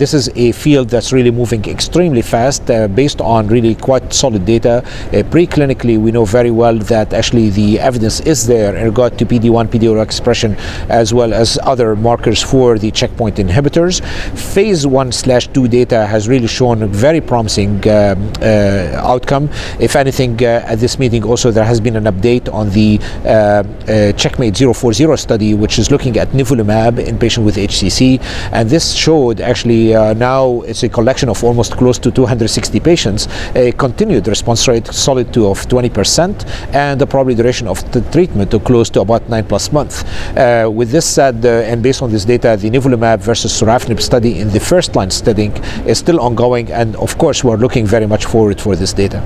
This is a field that's really moving extremely fast uh, based on really quite solid data. Uh, preclinically, we know very well that actually the evidence is there in regard to PD1, PD0 expression, as well as other markers for the checkpoint inhibitors. Phase 1 slash 2 data has really shown a very promising um, uh, outcome. If anything, uh, at this meeting also there has been an update on the uh, uh, Checkmate 040 study, which is looking at nivolumab in patients with HCC. And this showed actually uh, now it's a collection of almost close to 260 patients, a continued response rate solid to of 20%, and the probably duration of the treatment to close to about nine plus months. Uh, with this said, uh, and based on this data, the nivolumab versus sorafenib study in the first line setting is still ongoing, and of course, we're looking very much forward for this data.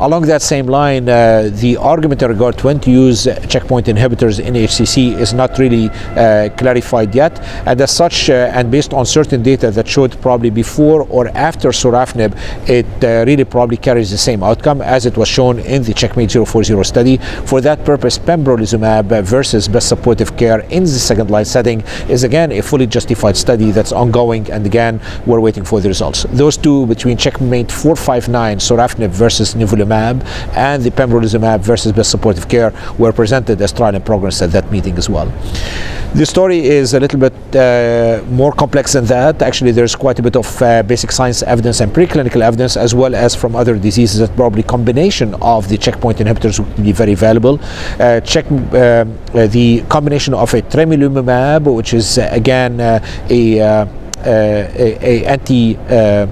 Along that same line, uh, the argument in regard to when to use checkpoint inhibitors in HCC is not really uh, clarified yet, and as such, uh, and based on certain data that showed probably before or after sorafenib, it uh, really probably carries the same outcome as it was shown in the Checkmate 040 study. For that purpose, pembrolizumab versus best supportive care in the second line setting is again a fully justified study that's ongoing, and again, we're waiting for the results. Those two between Checkmate 459, sorafenib versus nivolumab, and the pembrolizumab versus best supportive care were presented as trial in progress at that meeting as well. The story is a little bit uh, more complex than that. Actually, there's quite a bit of uh, basic science evidence and preclinical evidence, as well as from other diseases that probably combination of the checkpoint inhibitors would be very valuable. Uh, check uh, the combination of a tremelimumab, which is uh, again uh, a a, a, anti uh, uh,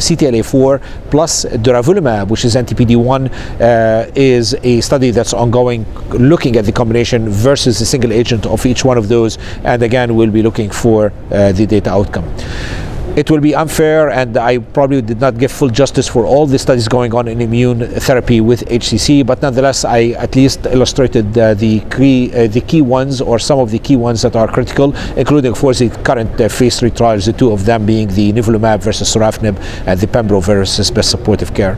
CTLA4 plus durvalumab, which is anti-PD1, uh, is a study that's ongoing, looking at the combination versus the single agent of each one of those, and again, we'll be looking for the data outcome it will be unfair and I probably did not give full justice for all the studies going on in immune therapy with HCC but nonetheless I at least illustrated uh, the key uh, the key ones or some of the key ones that are critical including of course the current uh, phase 3 trials the two of them being the nivolumab versus sorafenib and the pembro versus best supportive care